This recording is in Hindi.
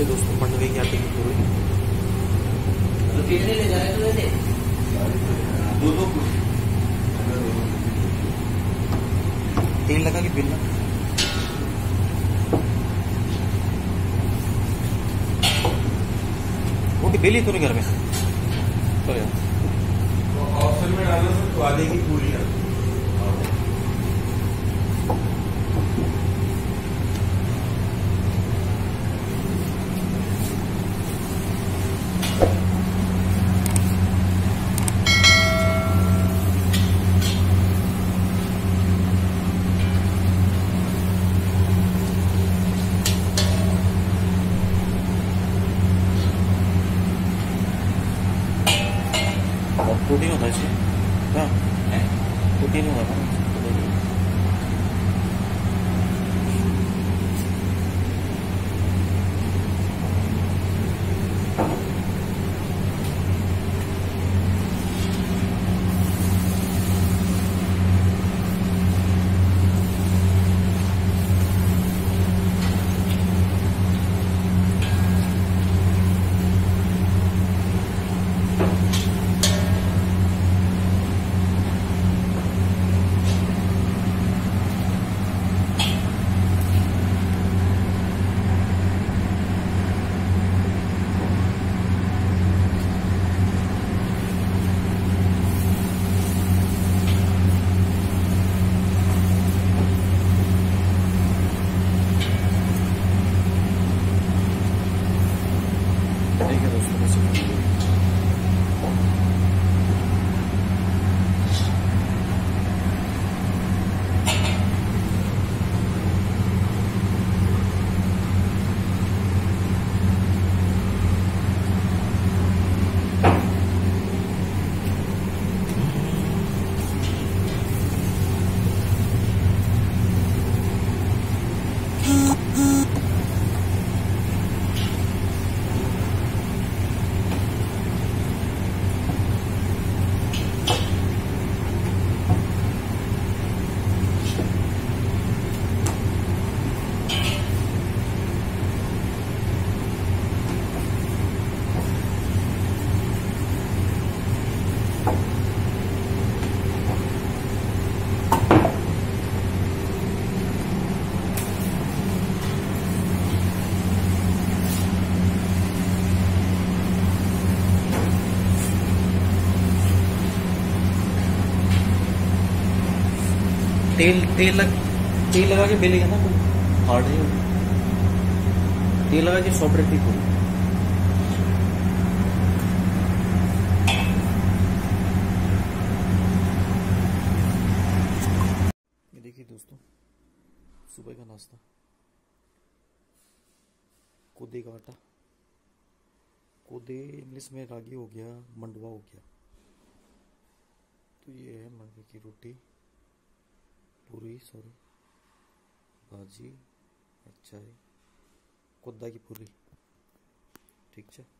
ये दोस्तों मंडवे की आटे की पूरी। तो कितने ले जाए तो वैसे दो दो कुछ। तेल लगा के बेलना रोटी बेली तो नहीं घर में? तो ऑप्शन में सर तो आधे की पूरी है प्रोटीन होता है इसमें हाँ प्रोटीन होता है ठीक है दोस्तों बस तेल तेल लग, तेल लगा के बेलेगा ना तो हार्ड नहीं होगा तेल लगा के सॉफ्ट रहती पूरी देखिए दोस्तों, सुबह का नाश्ता। कोदे का आटा। कोदे इंग्लिश में रागी हो गया, मंडवा हो गया। तो ये है मंडवे की रोटी। पूरी सॉरी भाजी अच्छा है कुद्दा की पूरी। ठीक है